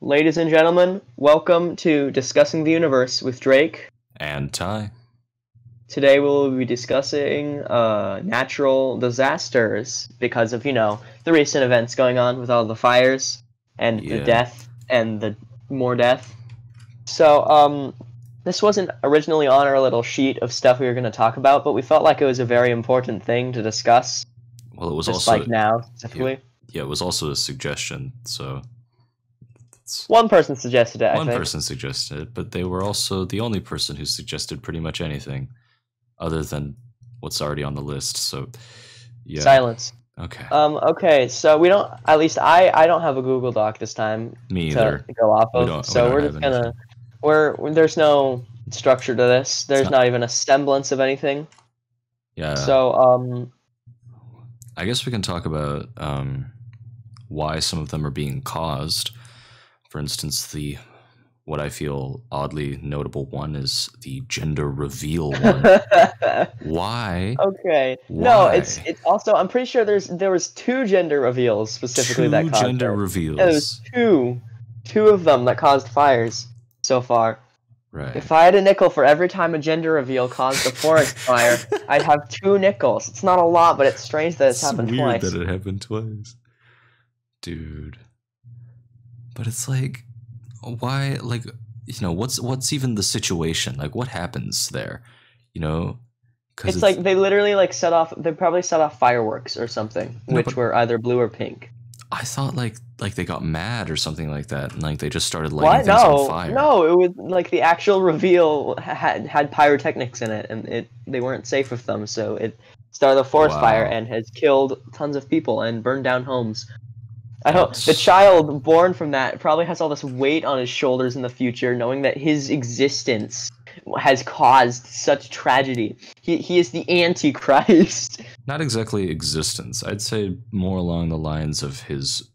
Ladies and gentlemen, welcome to Discussing the Universe with Drake. And Ty. Today we'll be discussing uh, natural disasters because of, you know, the recent events going on with all the fires and the death and the more death. So, um, this wasn't originally on our little sheet of stuff we were going to talk about, but we felt like it was a very important thing to discuss, Well, it was just also like now specifically. yeah, it was also a suggestion. So One person suggested it, I one person suggested it, but they were also the only person who suggested pretty much anything other than what's already on the list. So yeah, Silence. okay, Um, okay, so we don't. At least I. I don't have a Google Doc this time me to either. go off We of. we so don't we're just gonna. We're there's no structure to this. There's not- not, even a semblance of anything. Yeah, So um, I guess we can talk about um, why some of them are being caused. For instance, the what I feel oddly notable one is the gender reveal one. why? okay. No, it's it's also. I'm pretty sure there's there was two gender reveals specifically Two that caused gender it. reveals. Yeah, there was two, two of them that caused fires so far. right. If I had a nickel for every time a gender reveal caused a forest fire, I'd have two nickels. It's not a lot, but it's strange that it's, happened weird twice. that it happened twice, dude. But it's like, why? Like, you know, what's what's even the situation? Like, what happens there? You know, because It's, like they literally like set off. They probably set off fireworks or something, No, which were either blue or pink. I thought like like they got mad or something like that, and like they just started What? lighting things No, on fire. no. It was like the actual reveal had had pyrotechnics in it, and it they weren't safe with them, so it started a forest Wow. fire and has killed tons of people and burned down homes. I hope the child born from that probably has all this weight on his shoulders in the future, knowing that his existence has caused such tragedy. He he is the antichrist. Not exactly existence. I'd say more along the lines of his.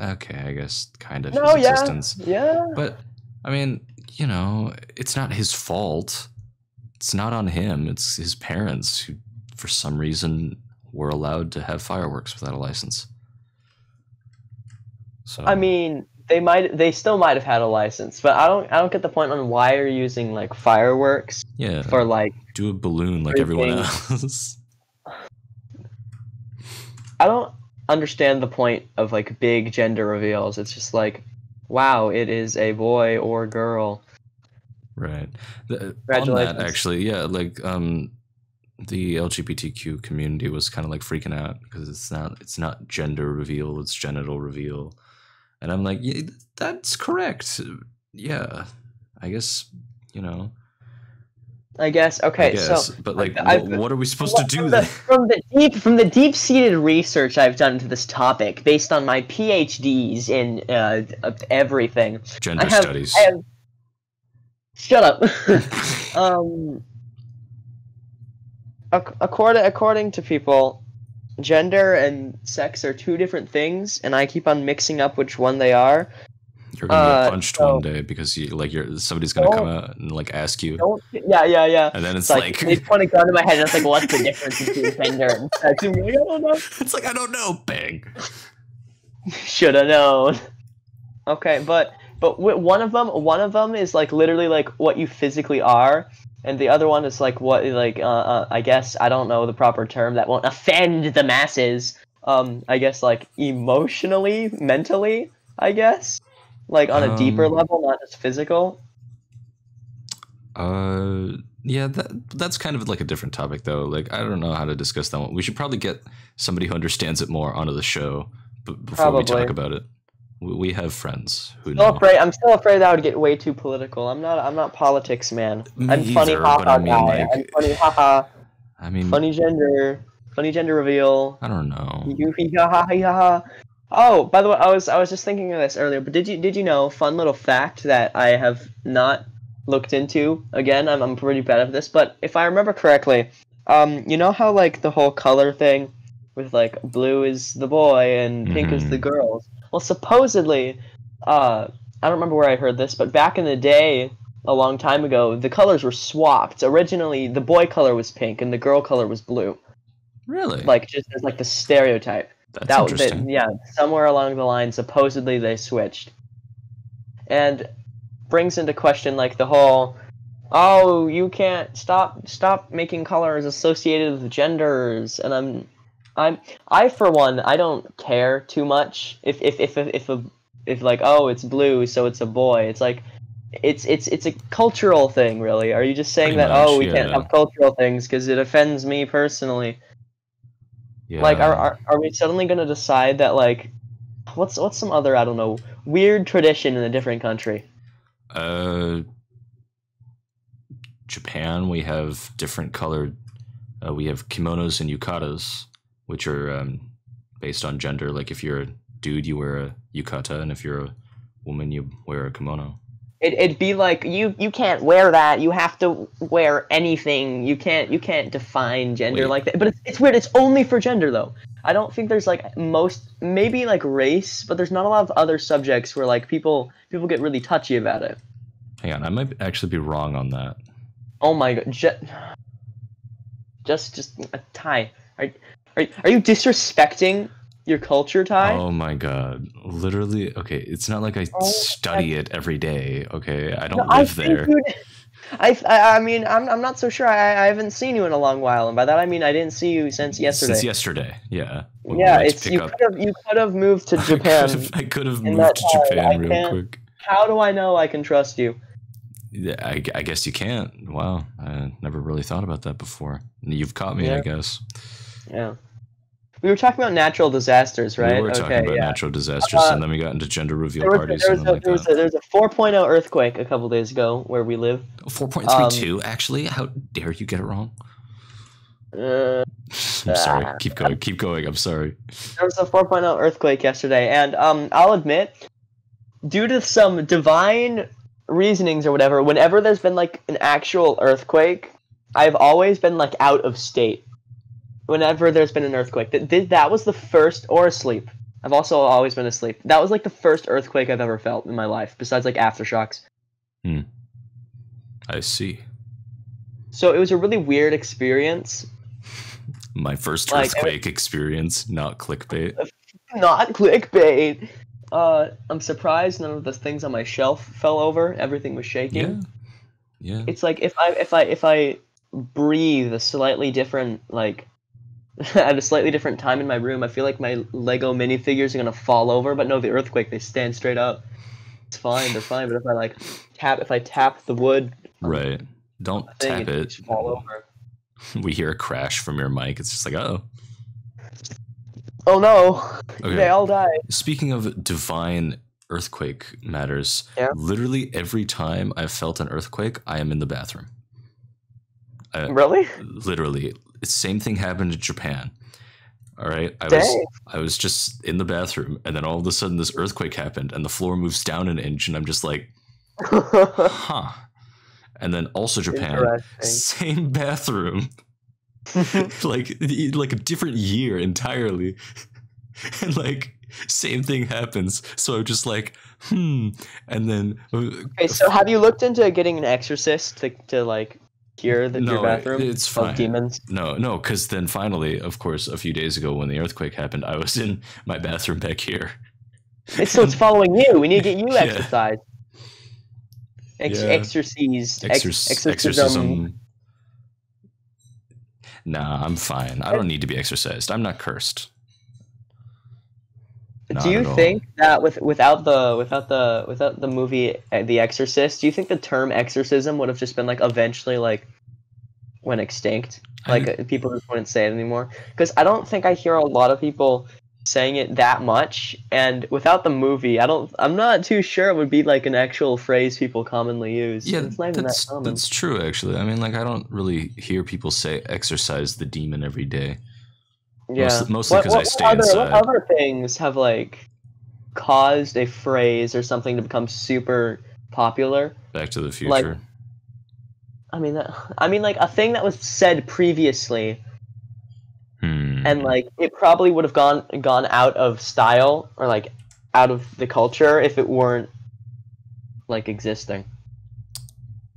Okay, I guess kind of no, his yeah, existence. yeah. But I mean, you know, it's not his fault. It's not on him. It's his parents who, for some reason, were allowed to have fireworks without a license. So I mean, they might they still might have had a license, but I don't I don't get the point on why you're using like fireworks yeah, for like do a balloon like everyone else. I don't understand the point of like big gender reveals. It's just like, wow, it is a boy or girl. right. The- on that, actually, yeah, like um, the LGBTQ community was kind of like freaking out because it's not it's not gender reveal, it's genital reveal, and I'm like, yeah, that's correct. Yeah, I guess you know. I guess. Okay, I guess, so but like, I've- wh- what are we supposed to do from the, then? from the deep from the deep seated research I've done into this topic, based on my PhDs in uh, everything, Gender I have, studies. Have- Shut up. um, according according to people, gender and sex are two different things, and I keep on mixing up which one they are. You're gonna uh, get punched so- one day because you like you're somebody's gonna come out and like ask you, Yeah, yeah, yeah. and then it's, It's like, like, they point a gun to my head, and it's like, what's the difference between gender and sex? And like, I don't know. it's like I don't know, bang. Should have known. Okay, but but one of them, one of them is like literally like what you physically are, and the other one is like what like uh, uh I guess I don't know the proper term that won't offend the masses. Um, I guess like emotionally, mentally, I guess, like on a deeper Um, level, not just physical. Uh, yeah, that that's kind of like a different topic though. Like I don't know how to discuss that one. We should probably get somebody who understands it more onto the show b- before we talk about it. We, we have friends who Still know. afraid. I'm still afraid that would get way too political. I'm not. I'm not politics, man. Me I'm funny, either, haha I mean, guy. like- I'm funny, haha. I mean, Funny gender. Funny gender reveal. I don't know. You hee ha ha hee ha ha. Oh, by the way, I was I was just thinking of this earlier, but did you did you know fun little fact that I have not looked into again? I'm I'm pretty bad at this, but if I remember correctly, um, you know how like the whole color thing with like blue is the boy and pink is the Mhm. girls. Well, supposedly, uh, I don't remember where I heard this, but back in the day, a long time ago, the colors were swapped. Originally, the boy color was pink and the girl color was blue. Really? Like just as like the stereotype That's that, interesting. that yeah somewhere along the line supposedly they switched and brings into question like the whole oh you can't stop stop making colors associated with genders and i'm i'm i for one i don't care too much. If if if if, if a if like oh it's blue so it's a boy. It's like it's it's it's a cultural thing really. Are you just saying Pretty that oh much, we can't have cultural things because it offends me personally? Yeah. like are, are are we suddenly going to decide that like what's what's some other i don't know weird tradition in a different country? Uh, Japan, we have different colored. Uh, we have kimonos and yukatas, which are um, based on gender. Like if you're a dude, you wear a yukata, and if you're a woman, you wear a kimono. it, it'd be like you you can't wear that you have to wear anything you can't you can't define gender Wait. like that but it's, it's weird it's only for gender though i don't think there's like most maybe like race but there's not a lot of other subjects where like people people get really touchy about it Hang on, I might actually be wrong on that. oh my god just just just a tie are, are you disrespecting your culture Ty? Oh my god! Literally, okay. It's not like I Oh, study it every day. Okay, I don't No, I live think there. I, I I mean I'm, I'm not so sure I, I haven't seen you in a long while and by that I mean I didn't see you since yesterday Since yesterday, yeah. When we yeah it's you up- could have you could have moved to I Japan I could have moved to. Japan I real quick. how do I know I can trust you Yeah, I, I guess you can't. Wow, I never really thought about that before. You've caught me, I guess. yeah we were talking about natural disasters right We were talking okay about yeah natural disasters, Uh, and then we got into gender reveal there was, parties there was, a, like there, was a, there was a 4.0 earthquake a couple days ago where we live Four point three two. Actually, how dare you get it wrong? uh, I'm sorry. Ah. Keep going. Keep going. I'm sorry. there was a 4.0 earthquake yesterday and um I'll admit due to some divine reasonings or whatever whenever there's been like an actual earthquake I've always been like out of state whenever there's been an earthquake that th- that was the first or asleep I've also always been asleep that was like the first earthquake I've ever felt in my life besides like aftershocks Hmm. I see. so it was a really weird experience My first Like, earthquake experience, not clickbait. not clickbait uh I'm surprised none of the things on my shelf fell over everything was shaking Yeah. Yeah. it's like if I if I if I breathe a slightly different like at a slightly different time in my room, I feel like my Lego minifigures are gonna fall over. But no, the earthquake they stand straight up. It's fine, they're fine. But if I like tap if I tap the wood Right. Don't tap it it. fall over. We hear a crash from your mic. It's just like, oh. Oh no, Okay. they all die. Speaking of divine earthquake matters, Yeah. literally every time I've felt an earthquake, I am in the bathroom. I, Really? literally, same thing happened in Japan. All right, I was I was just in the bathroom, and then all of a sudden this earthquake happened, and the floor moves down an inch, and I'm just like, huh. And then also Japan, same bathroom, like like a different year entirely, and like same thing happens. So I'm just like, hmm. And then uh, Okay, so have you looked into getting an exorcist to to like cure the, No, your bathroom it's of fine. demons? No, no, because then finally, of course, a few days ago when the earthquake happened, I was in my bathroom back here. It's so it's following you. We need to get you Yeah. exercised. Ex- Yeah. exorcised. Ex- exorcism. exorcism. Nah, I'm fine. I don't need to be exorcised. I'm not cursed. Not do you at all. think that with without the without the without the movie uh, The Exorcist, do you think the term exorcism would have just been like eventually like went extinct? Like uh, people just wouldn't say it anymore? Because I don't think I hear a lot of people saying it that much. And without the movie, I don't. I'm not too sure it would be like an actual phrase people commonly use. Yeah, it's not even that's that common. that's true. Actually, I mean, like, I don't really hear people say "exorcise the demon" every day. Yeah, Mostly- mostly What- 'cause I stay other, inside. What other things have like caused a phrase or something to become super popular? Back to the Future. Like- I mean, that, I mean, like a thing that was said previously, hmm. and like it probably would have gone gone out of style or like out of the culture if it weren't like existing.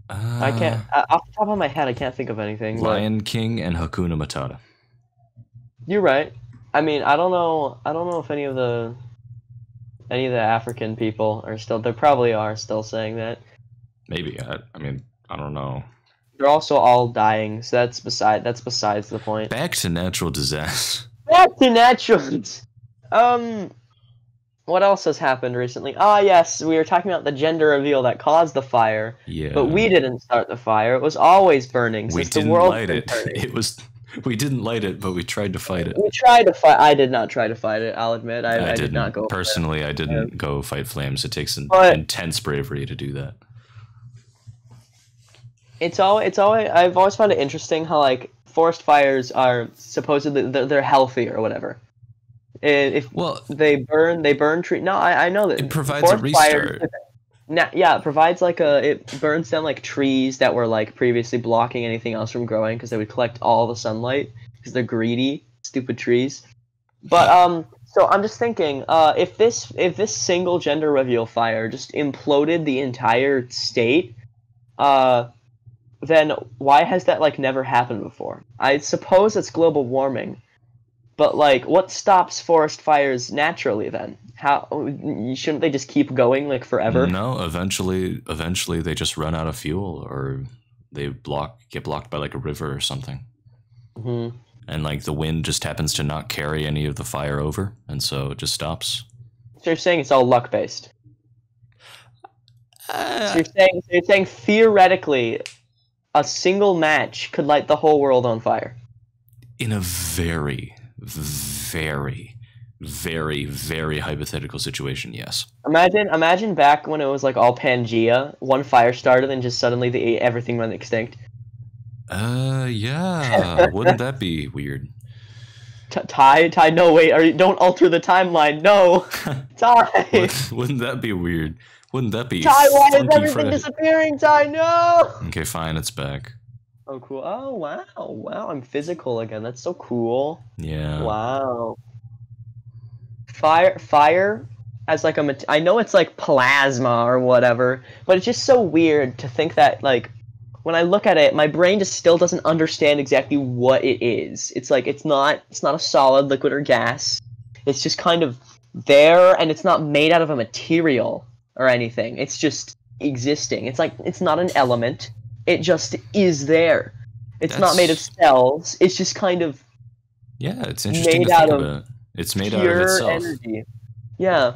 I can't Uh, uh, off the top of my head, I can't think of anything. but- Lion King and Hakuna Matata. You're right. I mean, I don't know. I don't know if any of the any of the African people are still. They probably are still saying that. Maybe. I, I mean, I don't know. They're also all dying. So that's beside. That's besides the point. Back to natural disaster. Back to natural. Um, what else has happened recently? Ah, yes, we were talking about the gender reveal that caused the fire, Yeah. but we didn't start the fire. It was always burning we since the didn't world light it. It was we didn't light it, but we tried to fight it. We tried to fight. I did not try to fight it. I'll admit, I, I, I, did didn't go. personally. I didn't go fight flames. It takes an But- intense bravery to do that. It's all. It's always. I've always found it interesting how like forest fires are supposedly they're, they're healthy or whatever. And if Well, they burn, they burn tree. No, I, I know that it provides a forest fires- Na- yeah, it provides like a it burns down like trees that were like previously blocking anything else from growing because they would collect all the sunlight because they're greedy, stupid trees. But um, so I'm just thinking, uh, if this if this single gender reveal fire just imploded the entire state, uh, then why has that like never happened before? I suppose it's global warming, but like, what stops forest fires naturally then? How shouldn't they just keep going like forever? No, eventually, eventually they just run out of fuel, or they block get blocked by like a river or something, hmm and like the wind just happens to not carry any of the fire over, and so it just stops. So you're saying it's all luck based. So Uh, you're saying so you're saying theoretically, a single match could light the whole world on fire. in a very, very, very, very hypothetical situation, yes. Imagine, imagine back when it was like all Pangea, one fire started and just suddenly the everything went extinct. Uh, yeah. Wouldn't that be weird? T- Ty, Ty, no wait, are you, don't alter the timeline, no, Ty, Wouldn't- that be weird? Wouldn't that be Ty, why is everything disappearing, Ty? No. Okay, fine, it's back. Oh cool. Oh wow, wow, I'm physical again. That's so cool. Yeah. Wow. Fire, fire, as like a I know it's like plasma or whatever, but it's just so weird to think that like when I look at it, my brain just still doesn't understand exactly what it is. It's like it's not it's not a solid, liquid, or gas. It's just kind of there, and it's not made out of a material or anything. It's just existing. It's like it's not an element. It just is there. It's not made of That's- cells. It's just kind of Yeah, it's interesting Made out of. It's made out of itself. energy. Yeah.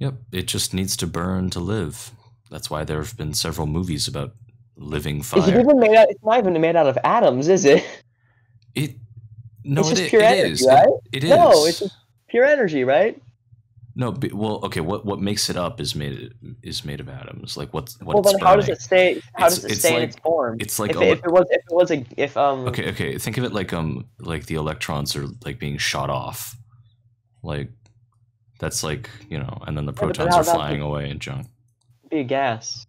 Yep, it just needs to burn to live. That's why there have been several movies about living it fire. even made out? It's not even made out of atoms, is it? It no, It's just i- pure it energy, is. right? It, it is. No, it's just pure energy, right? No. But, well, okay. What what makes it up is made is made of atoms. Like what's what well, then how does it stay? How It's- does it it's stay in its form? it's like if, it, if it was if it was a if um Okay, okay. Think of it like um like the electrons are like being shot off. Like that's like, you know, and then the protons are flying away and junk. be a gas.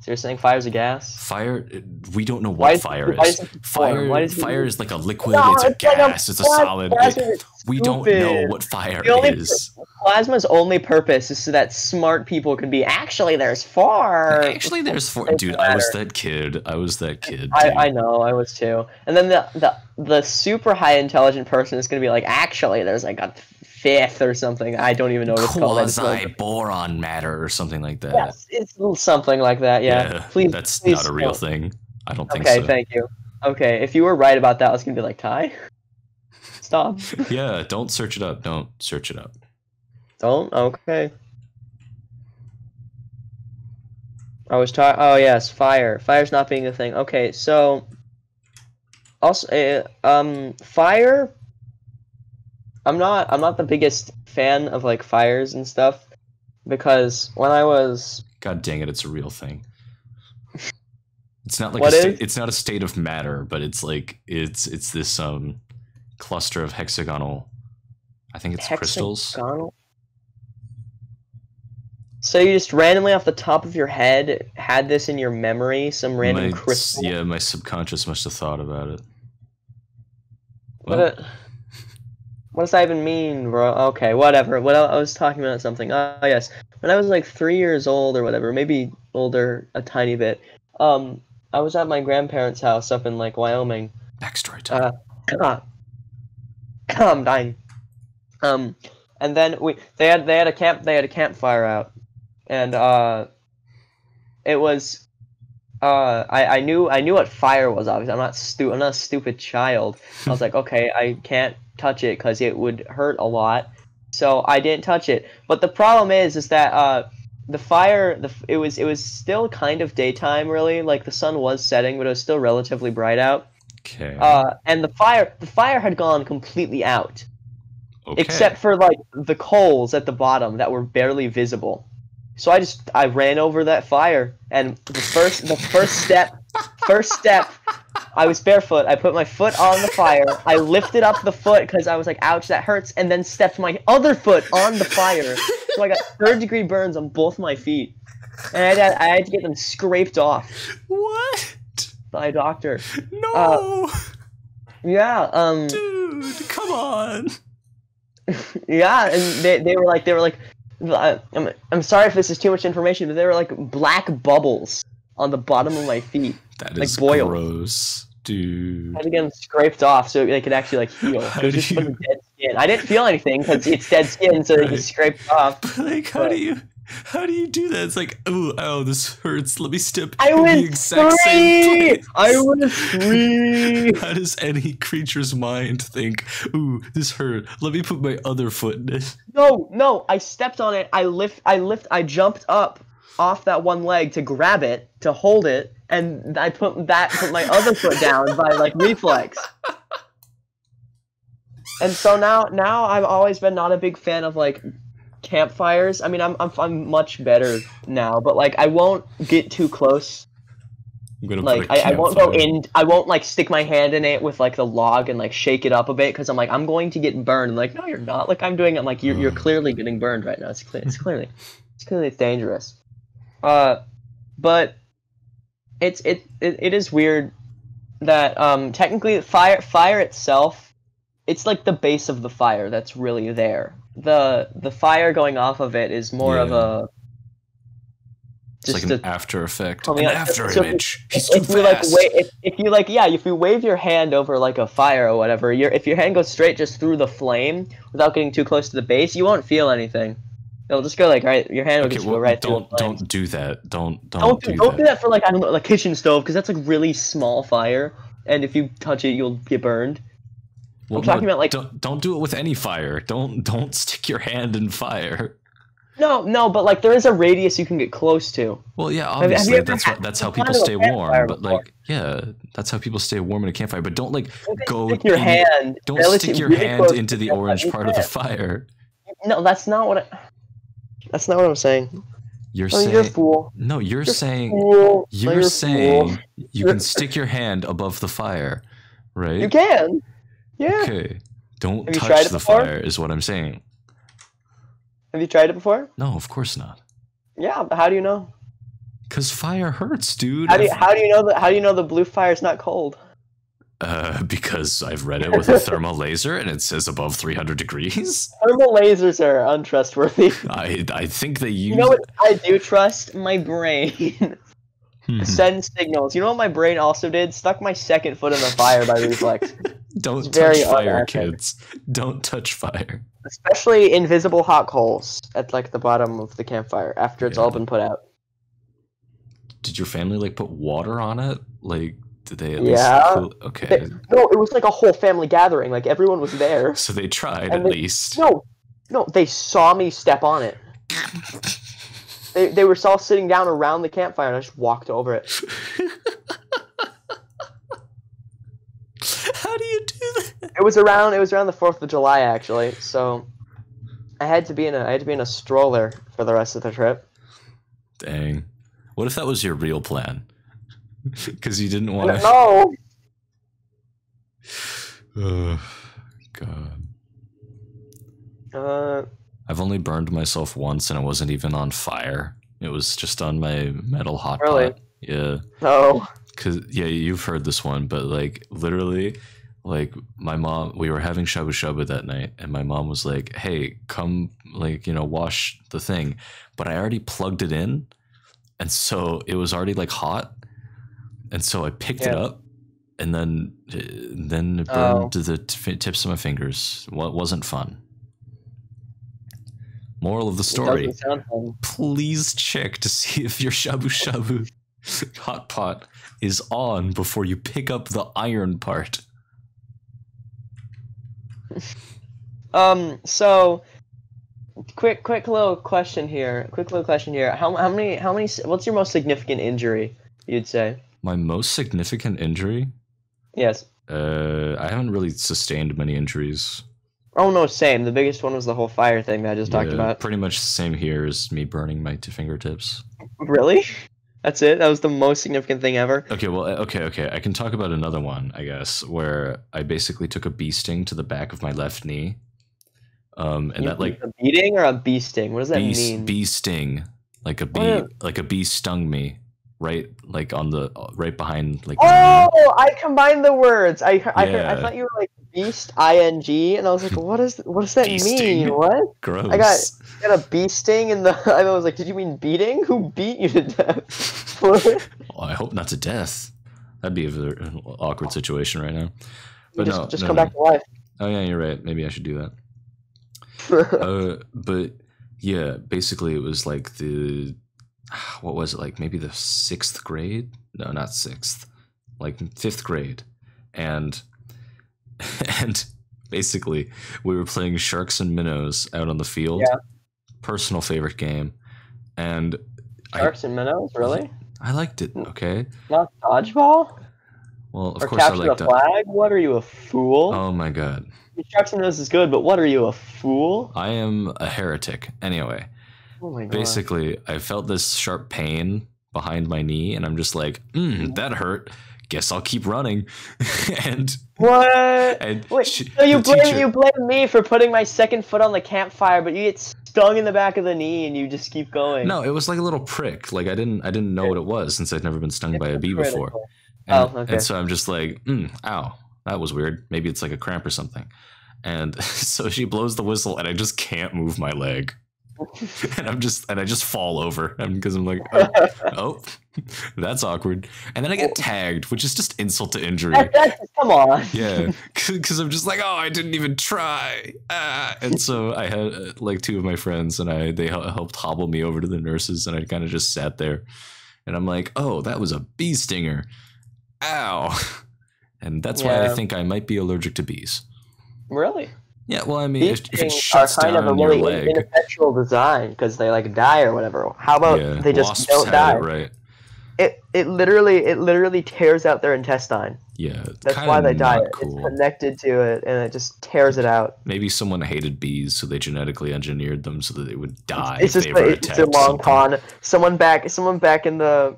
So you're saying fire's a gas? Fire uh, we don't know Why what is- fire why is. Fire form? Why does fire is like a liquid, No, it's a it's like a gas, it's a solid. plasma It- is we don't know what fire The only is. Plasma's only purpose is so that smart people can be actually there's four. Actually there's four Doesn't dude, I was that kid. I was that kid. I. I know, I was too. And then the, the the super high intelligent person is gonna be like, actually, there's like a fifth or something. I don't even know what it's called. I just know Quasi boron matter or something like that. Yes, it's something like that. Yeah. please. that's please not a real don't. thing. I don't think Okay, so. Okay, thank you. Okay, if you were right about that, I was gonna be like, Ty, stop. yeah, don't search it up. Don't search it up. Don't. Okay. I was talking. Oh yes, fire. Fire's not being a thing. Okay, so. Also, uh, um, fire. I'm not. I'm not the biggest fan of like fires and stuff, because when I was God dang it, it's a real thing. It's not like What a it's not a state of matter, but it's like it's it's this um cluster of hexagonal I think it's crystals. So you just randomly off the top of your head had this in your memory, some random My- crystal. Yeah, my subconscious must have thought about it. What, Well, what does that even mean, bro? Okay, whatever. What I was talking about something. Oh yes, when I was like three years old or whatever, maybe older a tiny bit. Um, I was at my grandparents' house up in like Wyoming. backstory time. Uh, ah, I'm dying. Um, and then we they had they had a camp they had a campfire out, and uh, it was. Uh, I, I knew I knew what fire was. Obviously, I'm not stu- I'm not a stupid child. I was like, okay, I can't touch it because it would hurt a lot. So I didn't touch it. But the problem is, is that uh, the fire, the it was it was still kind of daytime, really. Like the sun was setting, but it was still relatively bright out. Okay. Uh, and the fire, the fire had gone completely out, okay. except for like the coals at the bottom that were barely visible. So I just I ran over that fire, and the first the first step, first step, I was barefoot. I put my foot on the fire. I lifted up the foot because I was like, "Ouch, that hurts," and then stepped my other foot on the fire. So I got third degree burns on both my feet, and I had, I had to get them scraped off what? by a doctor. No, Yeah, um, dude, come on. yeah, and they, they were like they were like, I'm I'm sorry if this is too much information, but they were like black bubbles on the bottom of my feet. That Like is boiled. gross, dude. I had to get them scraped off so they could actually like heal. Just you- dead skin. I didn't feel anything because it's dead skin, so they Right. just scraped it off. But like, how But- do you, how do you do that? It's like, oh, oh, this hurts. Let me step I in the exact same three. place. I was three. How does any creature's mind think, ooh, this hurt? Let me put my other foot in it. No, no, I stepped on it. I lift, I lift, I jumped up off that one leg to grab it, to hold it, and I put that, put my other foot down by like reflex. And so now, now I've always been not a big fan of like campfires. I mean, I'm, I'm, I'm much better now, but like I won't get too close. I'm gonna Like I, I, won't go in. I won't like stick my hand in it with like the log and like shake it up a bit because I'm like I'm going to get burned. like no, you're not. Like I'm doing. it. I'm like you're you're Mm. clearly getting burned right now. It's clear. It's clearly. It's clearly it's dangerous. Uh, but it's it, it it is weird that um technically fire fire itself, it's like the base of the fire that's really there. The the fire going off of it is more of Yeah. a. It's like just an a after effect. An out- after so if- image. He's too if you like fast. if, if you like yeah if you wave your hand over like a fire or whatever your if your hand goes straight just through the flame without getting too close to the base you won't feel anything it'll just go like right your hand will okay, just well, go right don't through flames. don't do that. Don't don't, don't do, do, don't that. do that for like I don't know like kitchen stove because that's like really small fire and if you touch it you'll get burned Well, I'm talking no, about, like- don't don't do it with any fire. Don't don't stick your hand in fire. no no but like there is a radius you can get close to Well, yeah, have you obviously that's what, that's how people gone to a stay warm. But before. like, yeah, that's how people stay warm in a campfire. But don't like Don't go stick your in- hand Don't stick your really hand into the orange part of the fire. no that's not what I, that's not what I'm saying You're oh, saying you're a fool no. You're, You're saying Fool. No, you're a saying you You're- can stick your hand above the fire, right? You can. Yeah. Okay. Don't Have touch the before? fire is what I'm saying. Have you tried it before? No, of course not. Yeah, but how do you know? Cause fire hurts, dude. How do you, how do you know that how do you know the blue fire is not cold? Uh, because I've read it with a thermal laser and it says above 300 degrees. Thermal lasers are untrustworthy. I I think they use. You know what I do trust? My brain Hmm. sends signals. You know what my brain also did? Stuck my second foot in the fire by reflex. Don't It's very touch fire, kids. Don't touch fire. Especially invisible hot coals at like the bottom of the campfire after it's all been put out. Did your family like put water on it? Like, did they at Yeah. least? Cool? Okay. They- no, it was like a whole family gathering. Like everyone was there. So they tried at they- least. No, no, they saw me step on it. They, they were all sitting down around the campfire and I just walked over it. How do you do that? It was around it was around the Fourth of July actually, so I had to be in a I had to be in a stroller for the rest of the trip. Dang. What if that was your real plan? Because you didn't want to. No, Oh, God. uh, I've only burned myself once, and it wasn't even on fire. It was just on my metal hot Really? pot. Yeah. no. Cause yeah, you've heard this one, but like literally, like my mom, we were having shabu shabu that night, and my mom was like, "Hey, come, like you know, wash the thing," but I already plugged it in, and so it was already like hot, and so I picked it up, and then then it Oh. burned to the t- tips of my fingers. Well, it wasn't fun. Moral of the story: doesn't sound fun. please check to see if your shabu shabu hot pot is on before you pick up the iron part. Um. So, quick, quick little question here. Quick little question here. How how many how many? What's your most significant injury? You'd say. My most significant injury? Yes. Uh, I haven't really sustained many injuries. Oh no, same. The biggest one was the whole fire thing that I just talked Yeah, about. Pretty much the same here as me burning my two fingertips. Really? That's it. That was the most significant thing ever. Okay, well, uh, okay, okay. I can talk about another one, I guess, where I basically took a bee sting to the back of my left knee. Um, and You- that like a beating or a bee sting? What does that bee, mean? bee sting, like a bee, yeah. like a bee stung me, right, like on the uh, right behind like. Oh, I combined the words. I I, heard, I thought you were like beast ing, and I was like, what is what does that Bee mean? What? Gross. got- Got a bee sting in the. I was like, did you mean beating? Who beat you to death? What? Well, I hope not to death. That'd be a very awkward situation right now. But just no, just no, come no. back to life. Oh yeah, you're right. Maybe I should do that. uh, but yeah, basically it was like the what was it like? Maybe the sixth grade? No, not sixth. Like fifth grade, and and basically we were playing sharks and minnows out on the field. Yeah. Personal favorite game, and I- Sharks and minnows, really? I liked it. Okay. Not dodgeball Well, of or course I capture liked the flag? What are you, a fool? Oh my god. Sharks and minnows is good, but what are you, a fool? I am a heretic. Anyway, Oh basically, I felt this sharp pain behind my knee, and I'm just like, mm, that hurt. Guess I'll keep running. and What? and Wait, she- so you blame teacher- you blame me for putting my second foot on the campfire, but you get stung in the back of the knee and you just keep going. No, it was like a little prick. Like I didn't I didn't know what it was since I'd never been stung by a bee Critical. before. And, Oh, okay. and so I'm just like, mm, ow, that was weird. Maybe it's like a cramp or something. And so she blows the whistle, and I just can't move my leg. and I'm just and I just fall over because I'm like, oh, oh, that's awkward. And then I get tagged, which is just insult to injury. Come on. Yeah, because I'm just like, oh, I didn't even try. Ah. And so I had uh, like two of my friends, and I they helped hobble me over to the nurses, and I kind of just sat there, and I'm like, oh, that was a bee stinger. Ow. And that's why I think I might be allergic to bees. Really? Yeah, well, I mean, These if, if it shuts are kind of a really leg, ineffectual design because they like die or whatever. How about yeah, they just don't die? it right. It it literally it literally tears out their intestine. Yeah, That's why they die. not It's connected to it and it just tears it out. Maybe someone hated bees, so they genetically engineered them so that they would die. it's if just they a, it's a long something. con. Someone back someone back in the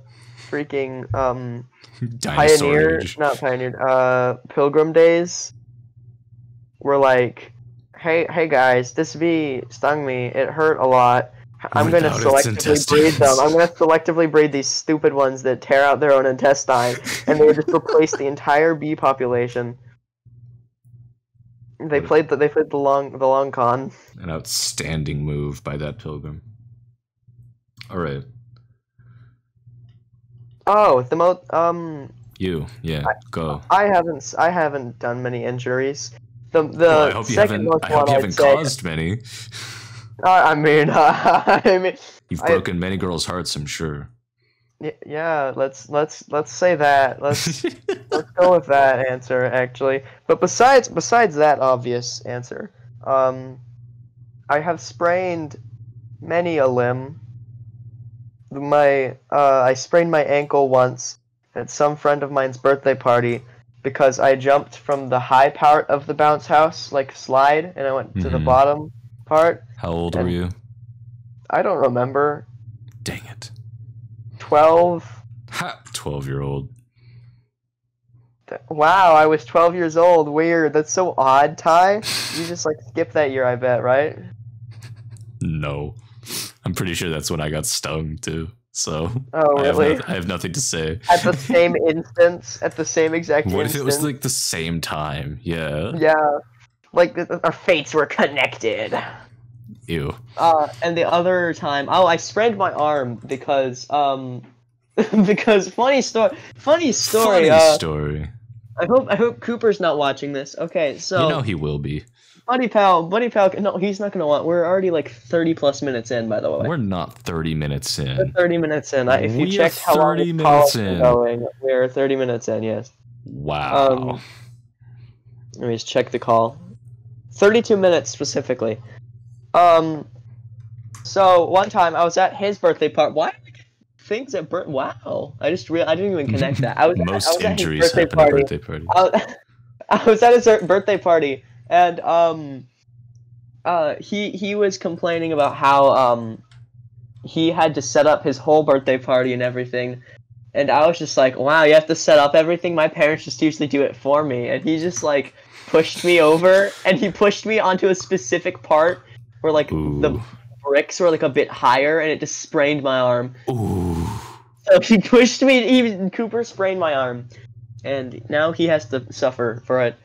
freaking um Dinosaur pioneer age. not pioneer uh pilgrim days were like hey hey guys this bee stung me. It hurt a lot. I'm going to selectively breed them. i'm going to selectively breed these stupid ones that tear out their own intestine and they just replace the entire bee population. They played the, they played the long the long con. An outstanding move by that pilgrim. All right, oh the mo um you, yeah, go. i haven't I haven't done many injuries the the Well, I hope you second haven't. most I hope one you I'd haven't say- caused many. Uh, I mean, I mean, You've I- broken many girls' hearts, I'm sure. yeah. Let's let's let's say that. Let's let's go with that answer actually. But besides besides that obvious answer, um, I have sprained many a limb. My uh, I sprained my ankle once at some friend of mine's birthday party because I jumped from the high part of the bounce house like slide and I went to the Mhm. bottom part. How old were you? I don't remember. Dang it! Twelve. Ha! Twelve-year-old. Wow, I was 12 years old. Weird. That's so odd, Ty. You just like skipped that year, I bet, right? No, I'm pretty sure that's when I got stung too. So Oh, I, have really? noth- I have nothing to say. At the same instance, at the same exact What if it was like the same time? Yeah. Yeah, like our fates were connected. Ew. Uh, and the other time, oh, I sprained my arm because um, because funny story, funny story. Funny uh, story. I hope I hope Cooper's not watching this. Okay, so you know he will be. Buddy pal, buddy pal. No, he's not gonna want. We're already like thirty plus minutes in, by the way. We're not 30 minutes We're in. thirty minutes in. I, if you We are checked how long 30 this call minutes in. going, we're thirty minutes in. Yes. Wow. Um, Let me just check the call. Thirty-two minutes specifically. Um. So one time I was at his birthday party. Why things at birth? Wow. I just real. I didn't even connect that. I was. Most I was at his injuries birthday happen party. at birthday parties. I was, I was at his birthday party and um uh he he was complaining about how um he had to set up his whole birthday party and everything and I was just like wow you have to set up everything my parents just usually do it for me and he just like pushed me over and he pushed me onto a specific part where like the bricks were like a bit higher and it just sprained my arm Ooh. so he pushed me. Even Cooper sprained my arm, and now he has to suffer for it.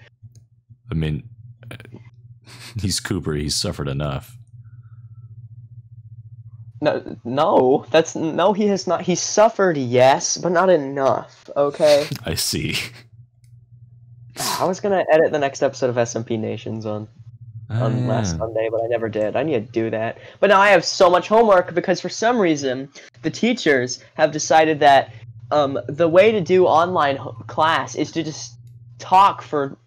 I mean, he's Cooper. He's suffered enough. No, no, that's no. He has not. He suffered, yes, but not enough. Okay. I see. I was gonna edit the next episode of SMP Nations on on last Ah, Sunday, but I never did. I need to do that. But now I have so much homework because for some reason the teachers have decided that um, the way to do online class is to just talk for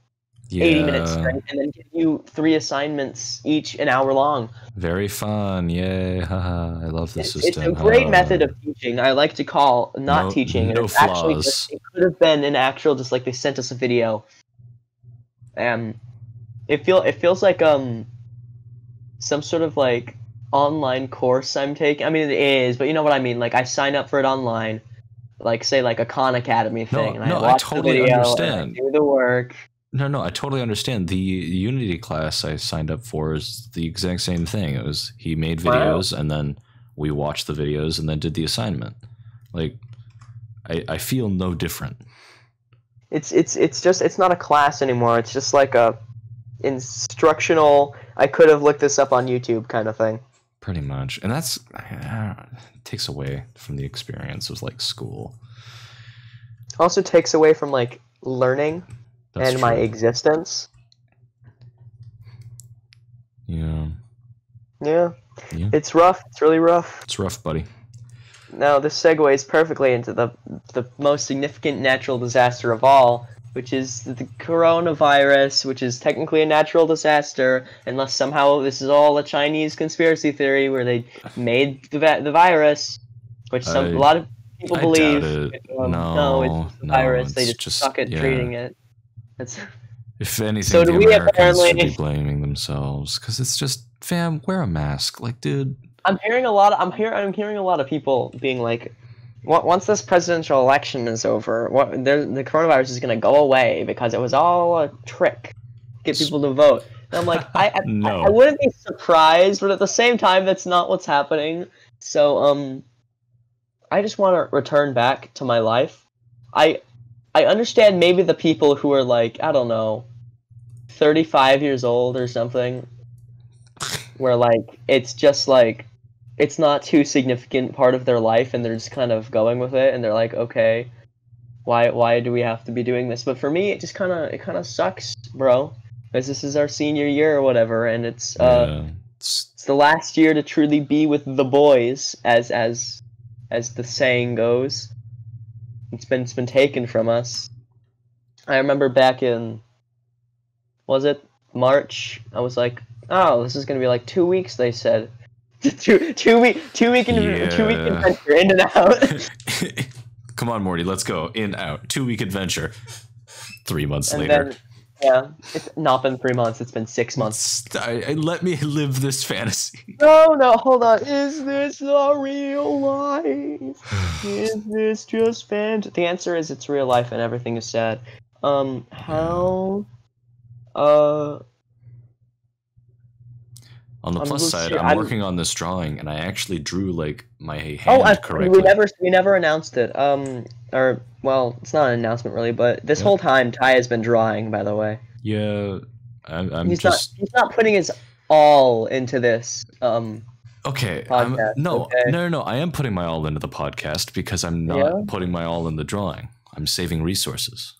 80 minutes straight and then give you three assignments each an hour long. Very fun. Yay. I love this It's, it's system. a great haha. method of teaching. I like to call not No- teaching. and no it's actually just, it could have been an actual just like they sent us a video. Um, it feel it feels like um some sort of like online course I'm taking. I mean it is, but you know what I mean. Like I sign up for it online, like say like a Khan Academy thing, and no, I I watch totally the video understand. and I do the work. No, no, I totally understand. The Unity class I signed up for is the exact same thing. It was he made Wow. videos and then we watched the videos and then did the assignment. Like, I, I feel no different. it's it's it's just it's not a class anymore. It's just like a instructional. I could have looked this up on YouTube kind of thing. Pretty much. And that's takes away from the experience of like school. Also takes away from like learning That's and my existence. Yeah. Yeah, Yeah. it's rough. It's really rough. It's rough, buddy. Now this segues perfectly into the the most significant natural disaster of all, which is the coronavirus, which is technically a natural disaster, unless somehow this is all a Chinese conspiracy theory where they made the va- the virus, which some I- a lot of people I believe. Um, No, it's a no, virus. they just, just- suck at yeah. treating it. That's If anything, So do the we Americans should apparently- be blaming themselves because it's just, fam, wear a mask. Like, dude, I'm hearing a lot. Of, I'm hearing. I'm hearing a lot of people being like, "Wa- "Once this presidential election is over, what there- the coronavirus is going to go away because it was all a trick, get people to vote." And I'm like, I, I, No. I wouldn't be surprised, but at the same time, that's not what's happening. So, um, I just want to return back to my life. I, I understand maybe the people who are like, I don't know, 35 years old or something, where like it's just like it's not too significant part of their life and they're just kind of going with it and they're like okay why why do we have to be doing this? But for me it just kind of it kind of sucks bro because this is our senior year or whatever and it's uh yeah, it's, it's the last year to truly be with the boys as as as the saying goes it's been it's been taken from us i remember back in was it march i was like oh this is gonna be like two weeks they said two two week two week in, two week adventure in and out come on, Morty, let's go. In, out. Two week adventure. Three months and later. then yeah it's not been three months it's been six months I, I- let me live this fantasy. no no hold on is this a real life Is this just fant? The answer is it's real life and everything is sad. Um, how? Uh, On the I'm plus side, I'm- I'm working on this drawing, and I actually drew like my hand oh, I, correctly. we never we never announced it. Um, or well, it's not an announcement really, but this Yeah. whole time Ty has been drawing. By the way, Yeah, I'm, I'm he's just not he's not putting his all into this. Um, okay. Podcast, no, okay. no, no, no. I am putting my all into the podcast because I'm not Yeah? putting my all in the drawing. I'm saving resources.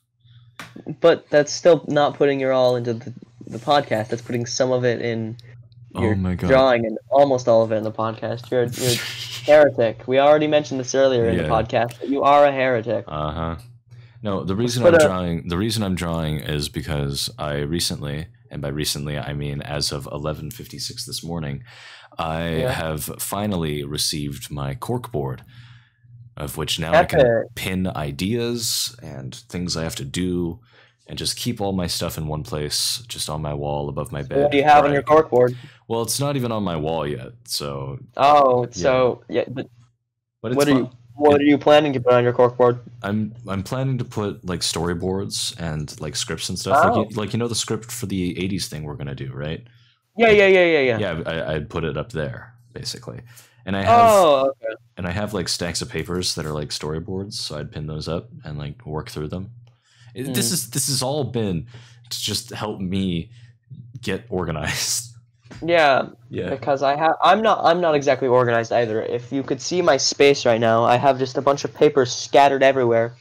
but that's still not putting your all into the the podcast. That's putting some of it in Oh your my god. drawing and almost all of it in the podcast. You're, you're heretic. We already mentioned this earlier in the podcast. But you are a heretic. Uh huh. No, the reason I'm drawing the reason I'm drawing is because I recently, and by recently I mean as of 11:56 this morning, I Yeah. have finally received my cork board, of which now I can pin ideas and things I have to do, and just keep all my stuff in one place, just on my wall above my bed. What do you have on your corkboard? Well, it's not even on my wall yet, so. Oh, so yeah. But But it's what are you what are you planning to put on your corkboard? I'm I'm planning to put like storyboards and like scripts and stuff. Oh. Like you, oh. like you know the script for the '80s thing we're gonna do, right? Yeah, yeah, yeah, yeah, yeah. Yeah, I, I'd put it up there basically, and I have Oh, okay. and I have like stacks of papers that are like storyboards, so I'd pin those up and like work through them. It- This Hmm. is this has all been to just help me get organized. Yeah, yeah, because I have I'm not I'm not exactly organized either. If you could see my space right now, I have just a bunch of papers scattered everywhere.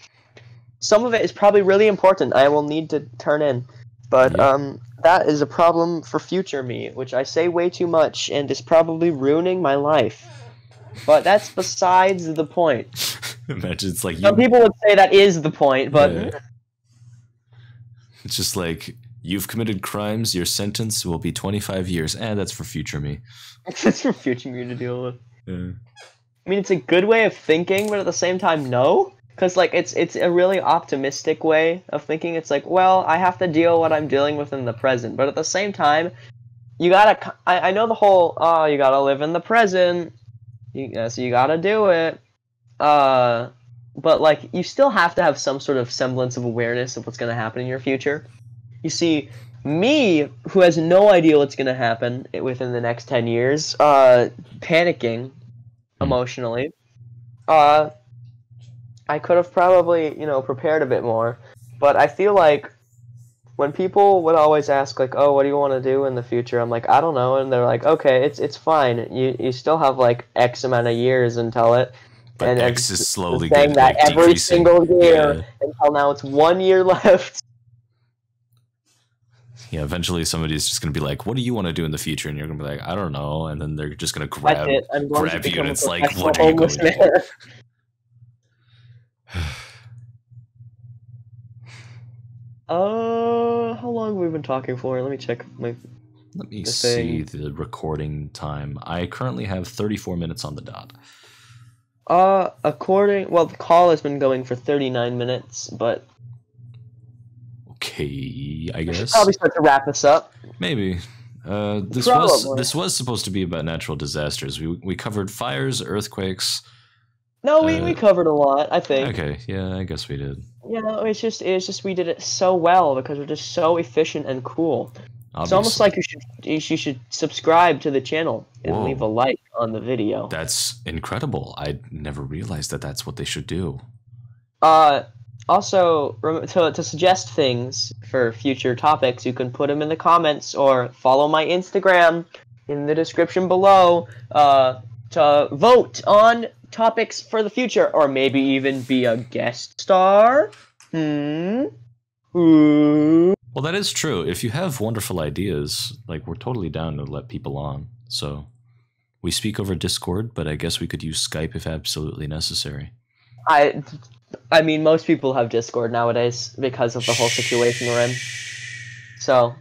Some of it is probably really important. I will need to turn in. But Yeah. um that is a problem for future me, which I say way too much and is probably ruining my life. But that's besides the point. imagine it's like you, Some people would say that is the point, but Yeah. It's just like you've committed crimes. Your sentence will be 25 years, and that's for future me. it's for future me to deal with. Yeah. I mean, it's a good way of thinking, but at the same time, no. Because like it's it's a really optimistic way of thinking. It's like, well, I have to deal what I'm dealing with in the present, but at the same time, you gotta. I know the whole. Oh, you gotta live in the present. You, so you gotta do it. Uh, but like you still have to have some sort of semblance of awareness of what's gonna happen in your future. You see, me who has no idea what's gonna happen within the next ten years, uh, panicking emotionally. Uh, I could have probably, you know, prepared a bit more, but I feel like when people would always ask like, "Oh, what do you want to do in the future?" I'm like, "I don't know," and they're like, "Okay, it's it's fine. You you still have like X amount of years until it." But And X is slowly saying getting that like, every decreasing. single year Yeah. until now it's one year left. Yeah, eventually somebody's just gonna be like, "What do you want to do in the future?" And you're gonna be like, "I don't know," and then they're just gonna grab. going grab to you and it's like, what are you going to do? Uh, how long have we been talking for? Let me check my. Let me see the recording time. I currently have 34 minutes on the dot. Uh, according well, the call has been going for 39 minutes, but Okay, I guess probably start to wrap this up. maybe. Uh, this was this was supposed to be about natural disasters. We we covered fires, earthquakes. No, we, Uh, we covered a lot. I think. Okay, yeah, I guess we did. You know, it's just it's just we did it so well because we're just so efficient and cool. It's almost like you should you should subscribe to the channel and Whoa. leave a like on the video. That's incredible. I never realized that that's what they should do. Uh, also, to, to suggest things for future topics, you can put them in the comments or follow my Instagram in the description below uh, to vote on topics for the future, or maybe even be a guest star. Hmm. Hmm. Well, that is true. If you have wonderful ideas, like we're totally down to let people on. So we speak over Discord, but I guess we could use Skype if absolutely necessary. I, I mean, most people have Discord nowadays because of the whole situation we're in. So,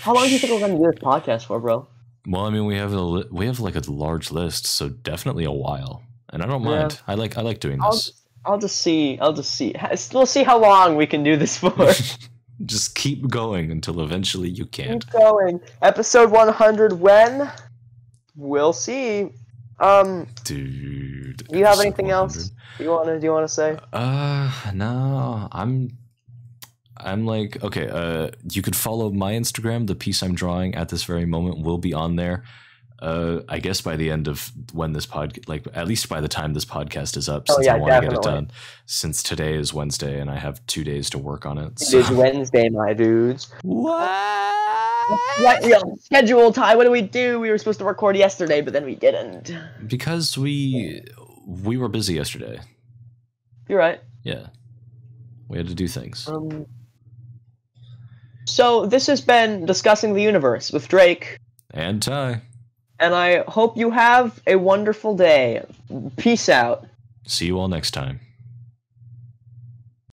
how long do you think we're gonna do this podcast for, bro? Well, I mean, we have a we have like a large list, so definitely a while, and I don't Yeah. mind. I like I like doing I'll this. I'll just see. I'll just see. We'll see how long we can do this for. Just keep going until eventually you can't. Keep going. Episode 100 when? We'll see. Um, Dude. do you have anything else? You wanna? Do you wanna say? Uh, no, I'm. I'm like okay. Uh, you could follow my Instagram. The piece I'm drawing at this very moment will be on there. Uh, I guess by the end of when this pod, like at least by the time this podcast is up, Oh, since yeah, I want to get it done. Since today is Wednesday and I have two days to work on it. It is so- Wednesday, my dudes. What? Right, yo, schedule time. What do we do? We were supposed to record yesterday, but then we didn't. Because we we were busy yesterday. You're right. Yeah, we had to do things. Um, So this has been discussing the universe with Drake, And Ty. And I hope you have a wonderful day. Peace out. See you all next time.